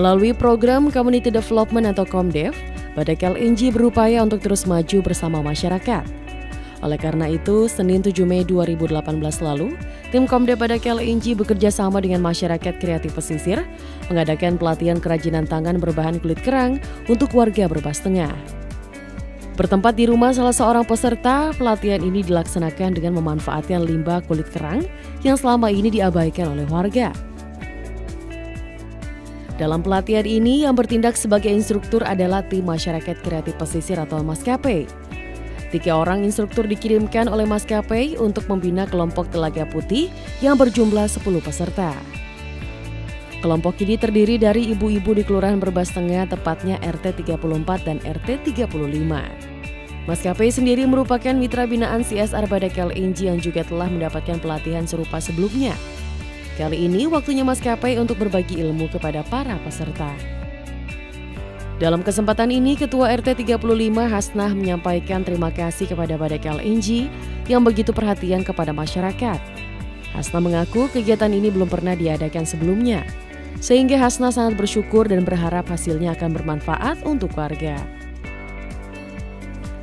Melalui program Community Development atau Komdev, Badak LNG berupaya untuk terus maju bersama masyarakat. Oleh karena itu, Senin 7 Mei 2018 lalu, tim Komdev Badak LNG bekerja sama dengan masyarakat kreatif pesisir mengadakan pelatihan kerajinan tangan berbahan kulit kerang untuk warga berbas tengah. Bertempat di rumah salah seorang peserta, pelatihan ini dilaksanakan dengan memanfaatkan limbah kulit kerang yang selama ini diabaikan oleh warga. Dalam pelatihan ini yang bertindak sebagai instruktur adalah tim masyarakat kreatif pesisir atau maskapai. Tiga orang instruktur dikirimkan oleh maskapai untuk membina kelompok Telaga Putih yang berjumlah 10 peserta. Kelompok ini terdiri dari ibu-ibu di Kelurahan Berbas Tengah, tepatnya RT 34 dan RT 35. Maskapai sendiri merupakan mitra binaan CSR Badak LNG yang juga telah mendapatkan pelatihan serupa sebelumnya Kali ini waktunya maskapai untuk berbagi ilmu kepada para peserta. Dalam kesempatan ini, Ketua RT 35 Hasnah menyampaikan terima kasih kepada Badak LNG yang begitu perhatian kepada masyarakat. Hasnah mengaku kegiatan ini belum pernah diadakan sebelumnya, sehingga Hasnah sangat bersyukur dan berharap hasilnya akan bermanfaat untuk warga.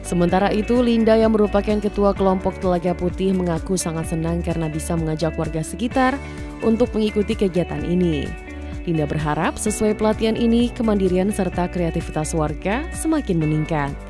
Sementara itu, Linda yang merupakan ketua kelompok Telaga Putih mengaku sangat senang karena bisa mengajak warga sekitar untuk mengikuti kegiatan ini. Linda berharap sesuai pelatihan ini, kemandirian serta kreativitas warga semakin meningkat.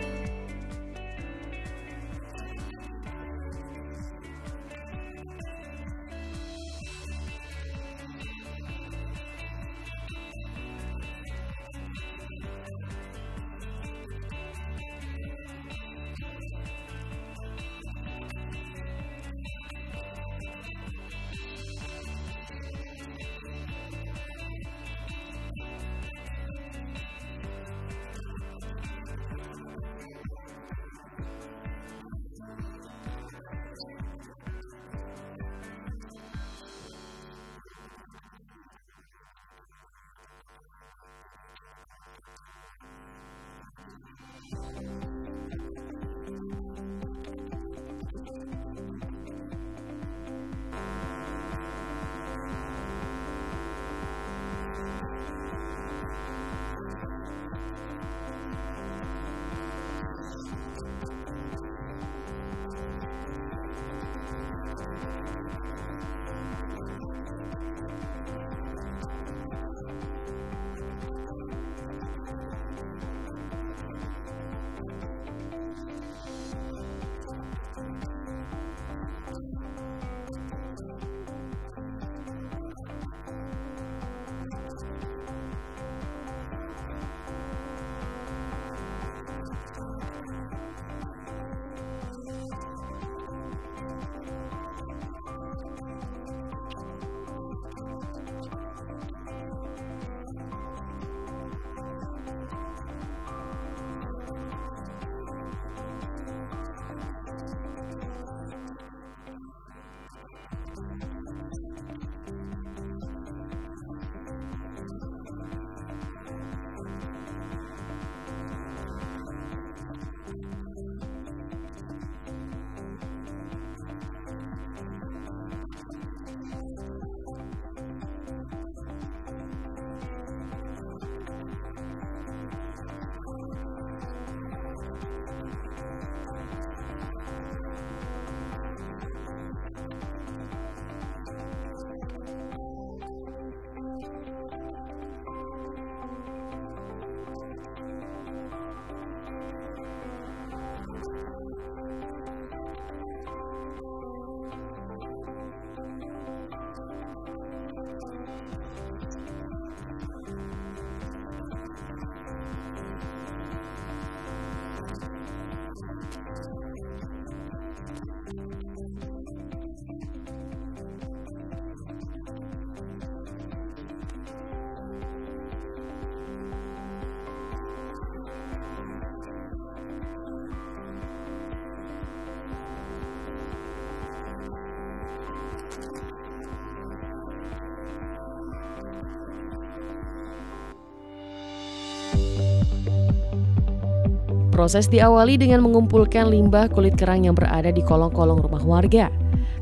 Proses diawali dengan mengumpulkan limbah kulit kerang yang berada di kolong-kolong rumah warga.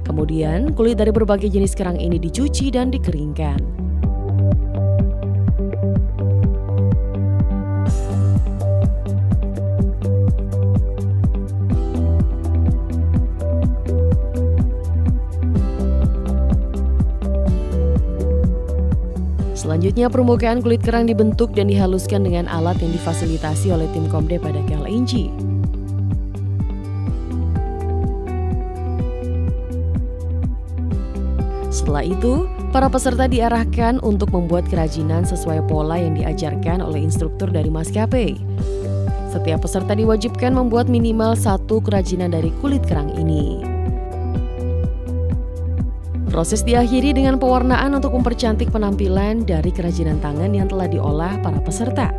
Kemudian, kulit dari berbagai jenis kerang ini dicuci dan dikeringkan. Selanjutnya permukaan kulit kerang dibentuk dan dihaluskan dengan alat yang difasilitasi oleh tim Komde pada KLNG. Setelah itu, para peserta diarahkan untuk membuat kerajinan sesuai pola yang diajarkan oleh instruktur dari maskapai. Setiap peserta diwajibkan membuat minimal satu kerajinan dari kulit kerang ini. Proses diakhiri dengan pewarnaan untuk mempercantik penampilan dari kerajinan tangan yang telah diolah para peserta.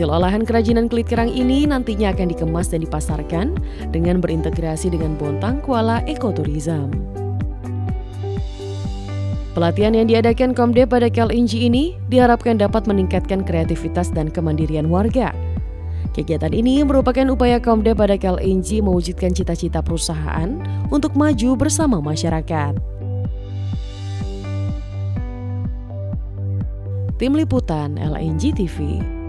Hasil olahan kerajinan kulit kerang ini nantinya akan dikemas dan dipasarkan dengan berintegrasi dengan Bontang Kuala Ekoturism. Pelatihan yang diadakan Komde pada KLNG ini diharapkan dapat meningkatkan kreativitas dan kemandirian warga. Kegiatan ini merupakan upaya Komde pada KLNG mewujudkan cita-cita perusahaan untuk maju bersama masyarakat. Tim Liputan LNG TV